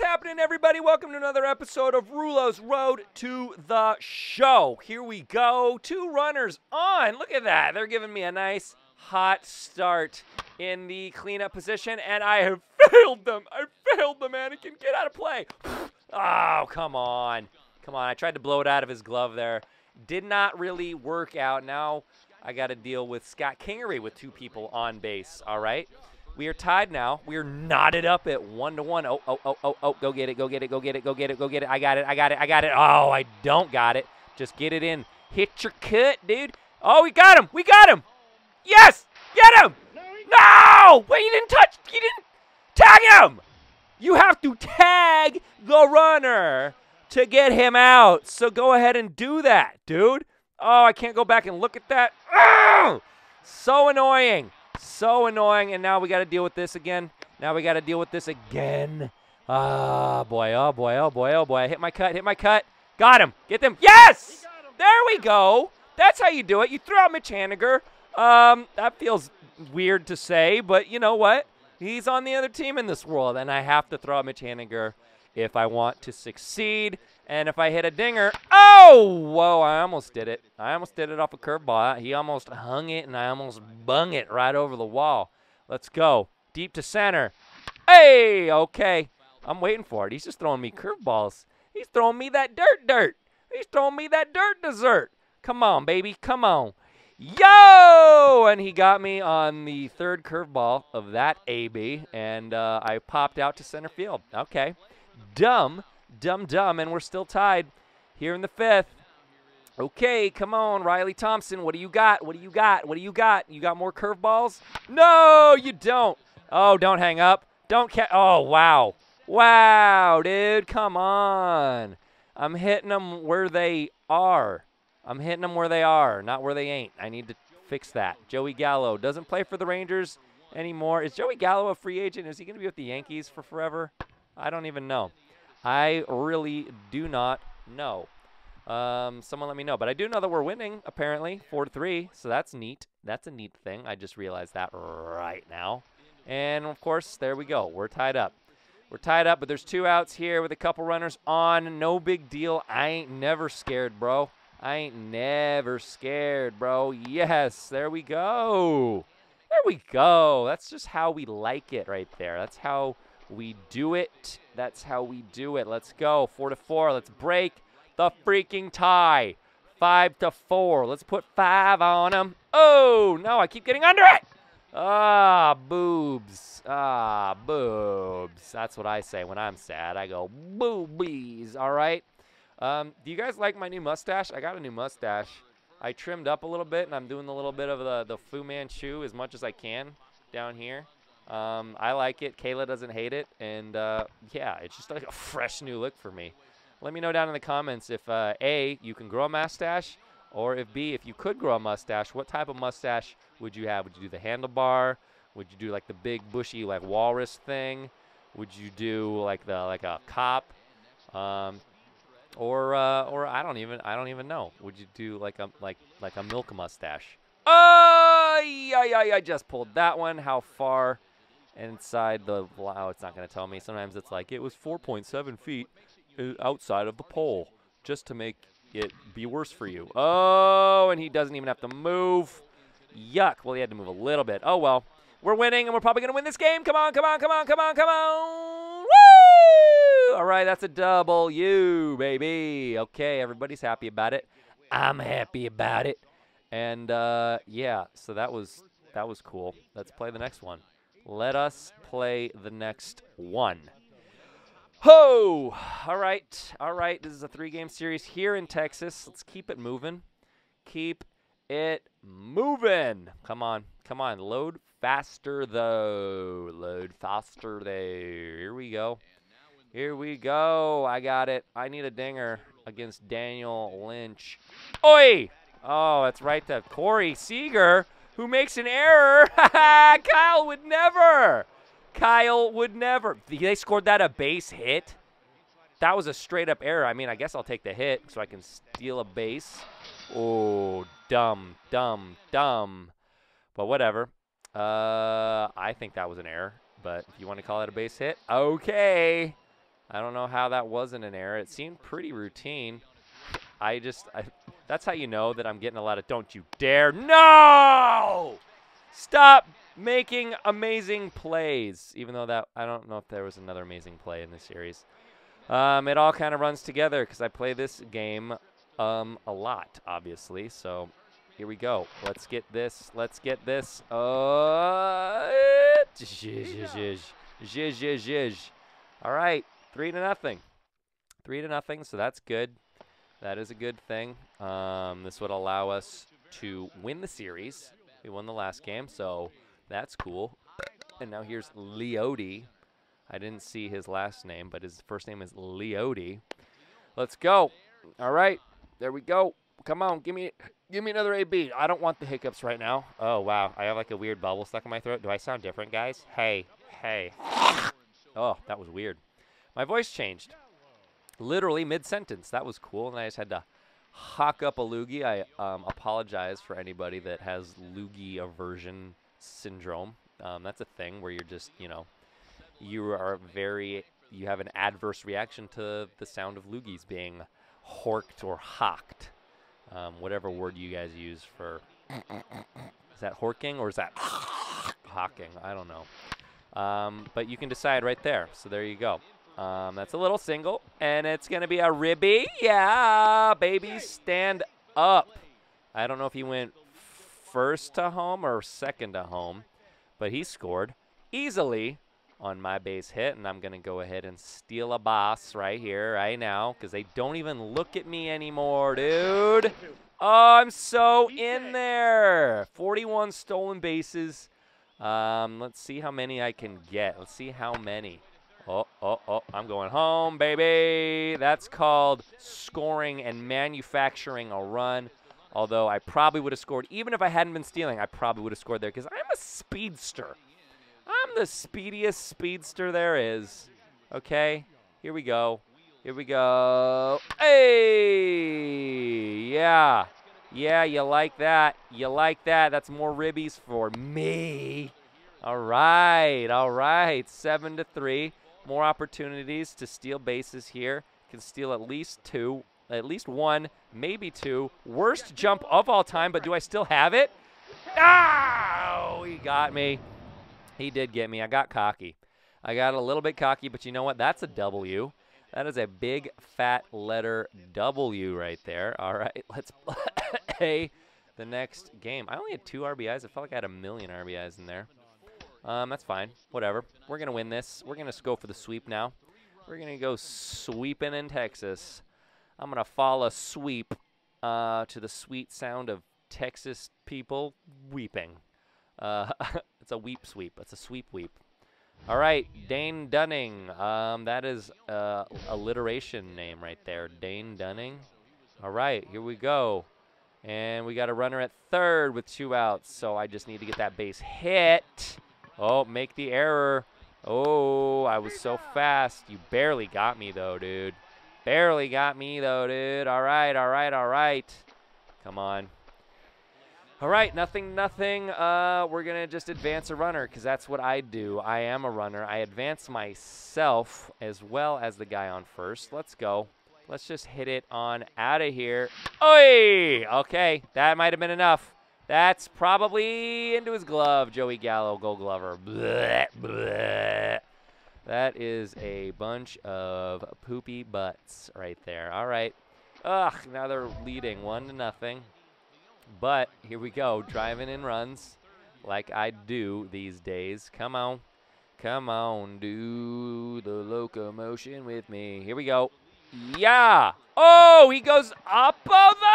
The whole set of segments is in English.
What's happening, everybody? Welcome to another episode of Rullo's Road to the Show. Here we go. Two runners on. Look at that. They're giving me a nice hot start in the cleanup position, and I have failed them. I failed the mannequin. Get out of play. Oh, come on. Come on. I tried to blow it out of his glove there. Did not really work out. Now I got to deal with Scott Kingery with two people on base. All right. We are tied now. We are knotted up at one to one. Oh, oh, oh, oh, oh. Go get it. Go get it. Go get it. Go get it. Go get it. I got it. I got it. I got it. Oh, I don't got it. Just get it in. Hit your cut, dude. Oh, we got him. We got him. Yes. Get him. No. Wait, you didn't touch. You didn't tag him. You have to tag the runner to get him out. So go ahead and do that, dude. Oh, I can't go back and look at that. Oh, so annoying. So annoying. And now we got to deal with this again. Now we got to deal with this again. Ah, oh, boy. Oh, boy. Oh, boy. Oh, boy. Hit my cut. Hit my cut. Got him. Get them. Yes! There we go. That's how you do it. You throw out Mitch Haniger. Um, that feels weird to say, but you know what? He's on the other team in this world, and I have to throw out Mitch Haniger if I want to succeed. And if I hit a dinger, oh, whoa, I almost did it. I almost did it off a curveball. He almost hung it, and I almost bung it right over the wall. Let's go. Deep to center. Hey, okay. I'm waiting for it. He's just throwing me curveballs. He's throwing me that dirt dirt. He's throwing me that dirt dessert. Come on, baby. Come on. Yo! And he got me on the third curveball of that AB, and uh, I popped out to center field. Okay. Dumb, dumb, dumb, and we're still tied here in the fifth. Okay, come on, Riley Thompson. What do you got? What do you got? What do you got? You got more curveballs? No, you don't. Oh, don't hang up. Don't catch. Oh, wow. Wow, dude. Come on. I'm hitting them where they are. I'm hitting them where they are, not where they ain't. I need to fix that. Joey Gallo doesn't play for the Rangers anymore. Is Joey Gallo a free agent? Is he going to be with the Yankees for forever? I don't even know. I really do not know. Um, someone let me know. But I do know that we're winning, apparently, 4 to 3. So that's neat. That's a neat thing. I just realized that right now. And, of course, there we go. We're tied up. We're tied up, but there's two outs here with a couple runners on. No big deal. I ain't never scared, bro. I ain't never scared, bro. Yes, there we go. There we go. That's just how we like it right there. That's how we do it. That's how we do it. Let's go. Four to four. Let's break the freaking tie. Five to four. Let's put five on them. Oh, no, I keep getting under it. Ah, boobs. Ah, boobs. That's what I say when I'm sad. I go, boobies. All right. Um, do you guys like my new mustache? I got a new mustache. I trimmed up a little bit, and I'm doing a little bit of the, the Fu Manchu as much as I can down here. Um, I like it. Kayla doesn't hate it. And, uh, yeah, it's just like a fresh new look for me. Let me know down in the comments if, uh, A, you can grow a mustache, or if B, if you could grow a mustache, what type of mustache would you have? Would you do the handlebar? Would you do like the big bushy like walrus thing? Would you do like the like a cop? Um, or uh, or I don't even I don't even know. Would you do like a like like a milk mustache? Oh, yeah, yeah, I just pulled that one. How far inside the? Oh, it's not going to tell me. Sometimes it's like it was 4.7 feet uh, outside of the pole, just to make it be worse for you. Oh, and he doesn't even have to move. Yuck. Well, he had to move a little bit. Oh well. We're winning, and we're probably going to win this game. Come on, come on, come on, come on, come on. Woo! All right, that's a double U, baby. Okay, everybody's happy about it. I'm happy about it. And uh, yeah, so that was that was cool. Let's play the next one. Let us play the next one. Ho! All right, all right. This is a three-game series here in Texas. Let's keep it moving. Keep it moving. Come on, come on. Load faster though. Load faster there. Here we go. Here we go. I got it. I need a dinger against Daniel Lynch. Oi! Oh, that's right. To Corey Seager, who makes an error. Kyle would never. Kyle would never. They scored that a base hit. That was a straight up error. I mean, I guess I'll take the hit so I can steal a base. Oh, dumb, dumb, dumb. But whatever. Uh, I think that was an error. But if you want to call it a base hit, okay. I don't know how that wasn't an error. It seemed pretty routine. I just, I, that's how you know that I'm getting a lot of don't you dare. No! Stop making amazing plays. Even though that, I don't know if there was another amazing play in this series. Um, it all kind of runs together because I play this game um, a lot, obviously. So here we go. Let's get this. Let's get this. Uh, all right, three to nothing. Three to nothing. So that's good. That is a good thing. Um, this would allow us to win the series. We won the last game, so that's cool. And now here's Leody. I didn't see his last name, but his first name is Leody. Let's go. All right, there we go. Come on, give me give me another AB. I don't want the hiccups right now. Oh, wow. I have like a weird bubble stuck in my throat. Do I sound different, guys? Hey, hey. Oh, that was weird. My voice changed literally mid-sentence. That was cool, and I just had to hawk up a loogie. I um, apologize for anybody that has loogie aversion syndrome. Um, that's a thing where you're just, you know, you are very, you have an adverse reaction to the sound of loogies being horked or hocked, Um, whatever word you guys use for, is that horking or is that hawking? I don't know. Um, but you can decide right there. So there you go. Um, that's a little single, and it's going to be a ribby. Yeah, baby, stand up. I don't know if he went first to home or second to home, but he scored easily on my base hit, and I'm going to go ahead and steal a boss right here, right now, because they don't even look at me anymore, dude. Oh, I'm so in there. 41 stolen bases. Um, let's see how many I can get. Let's see how many. Oh, oh, oh, I'm going home, baby. That's called scoring and manufacturing a run. Although I probably would have scored, even if I hadn't been stealing, I probably would have scored there because I'm a speedster. I'm the speediest speedster there is. Okay, here we go. Here we go. Hey! Yeah. Yeah, you like that. You like that. That's more ribbies for me. All right. All right. 7 to 3 more opportunities to steal bases here. Can steal at least two, at least one, maybe two. Worst jump of all time, but do I still have it? Oh, he got me. He did get me. I got cocky. I got a little bit cocky, but you know what? That's a W. That is a big fat letter W right there. All right, let's play the next game. I only had two RBIs. I felt like I had a million RBIs in there. Um, that's fine. Whatever. We're going to win this. We're going to go for the sweep now. We're going to go sweeping in Texas. I'm going to follow sweep uh, to the sweet sound of Texas people weeping. Uh, it's a weep sweep. It's a sweep weep. All right, Dane Dunning. Um, that is uh, alliteration name right there. Dane Dunning. All right, here we go. And we got a runner at third with two outs, so I just need to get that base hit. Oh, make the error. Oh, I was so fast. You barely got me, though, dude. Barely got me, though, dude. All right, all right, all right. Come on. All right, nothing, nothing. Uh, we're going to just advance a runner because that's what I do. I am a runner. I advance myself as well as the guy on first. Let's go. Let's just hit it on out of here. Oi! Okay, that might have been enough. That's probably into his glove, Joey Gallo, Gold Glover. That is a bunch of poopy butts right there. All right. Ugh, now they're leading one to nothing. But here we go, driving in runs like I do these days. Come on. Come on, do the locomotion with me. Here we go. Yeah. Oh, he goes up of Oh,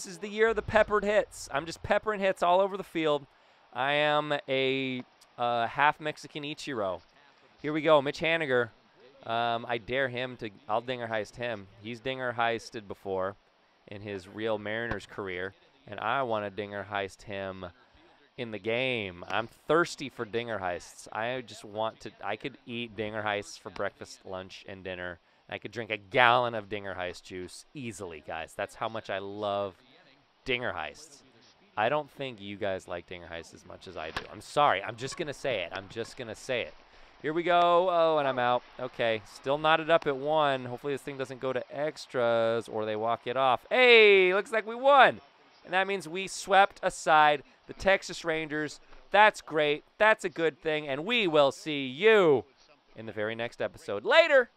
this is the year of the peppered hits. I'm just peppering hits all over the field. I am a uh, half Mexican Ichiro. Here we go, Mitch Haniger. Um, I dare him to. I'll dinger heist him. He's dinger heisted before in his real Mariners career, and I want to dinger heist him in the game. I'm thirsty for dinger heists. I just want to. I could eat dinger heists for breakfast, lunch, and dinner I could drink a gallon of Dinger Heist juice easily, guys. That's how much I love Dinger Heists. I don't think you guys like Dinger heists as much as I do. I'm sorry. I'm just going to say it. I'm just going to say it. Here we go. Oh, and I'm out. Okay, still knotted up at one. Hopefully this thing doesn't go to extras or they walk it off. Hey, looks like we won. And that means we swept aside the Texas Rangers. That's great. That's a good thing. And we will see you in the very next episode. Later.